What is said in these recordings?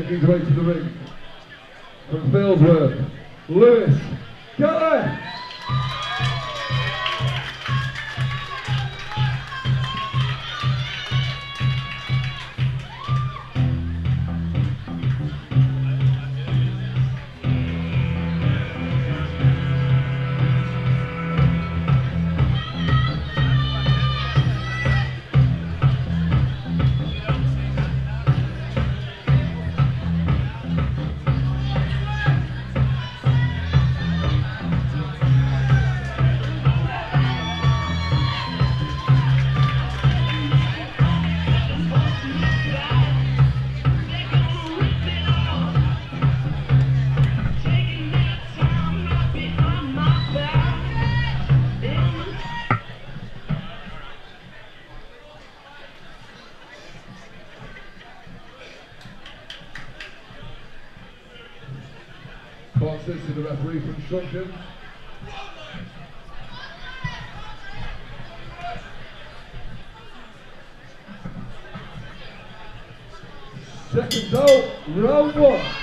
making his way to the ring. From Failsworth, Louis Galley. Says to the referee for instructions. Second out, round one.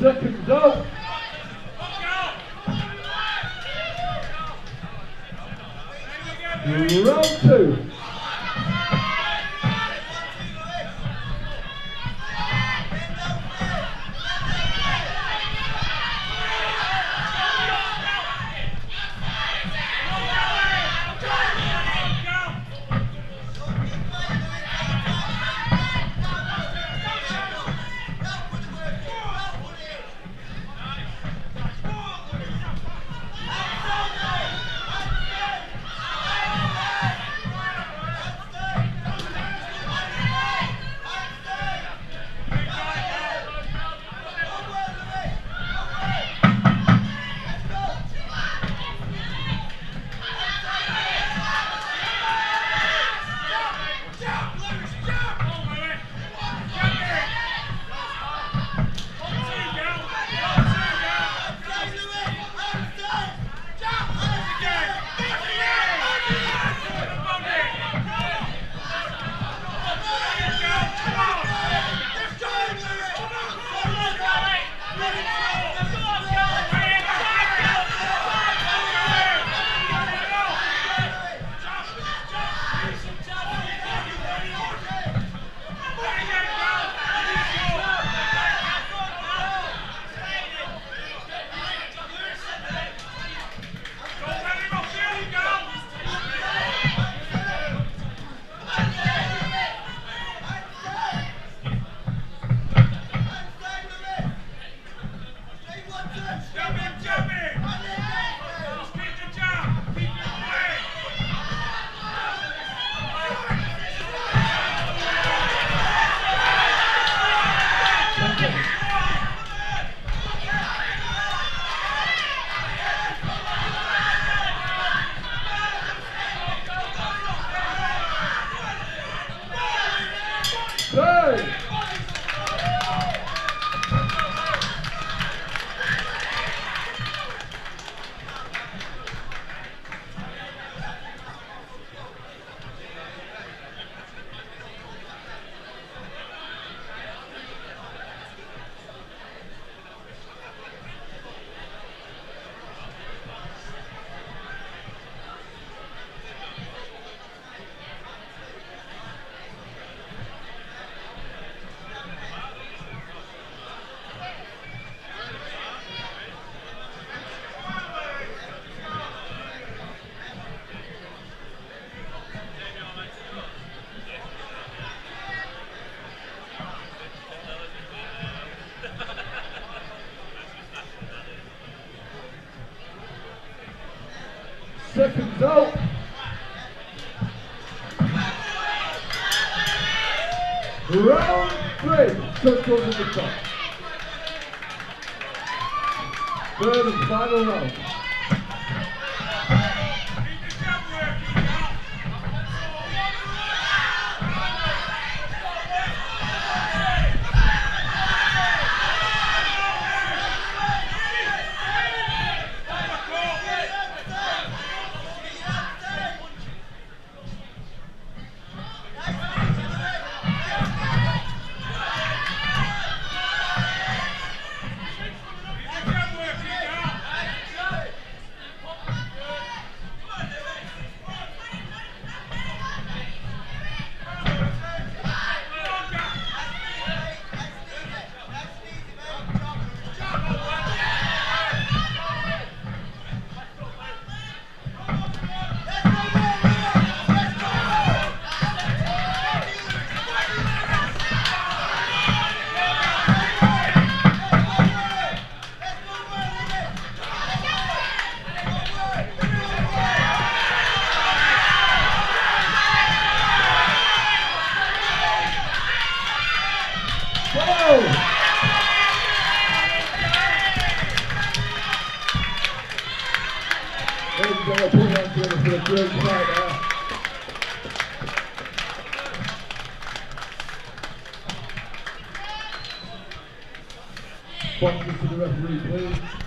Seconds out. Round two. Seconds out. Round three. Touch in the top. Third and final round. And put together for a great fight. Uh, Boxers to the referee, please.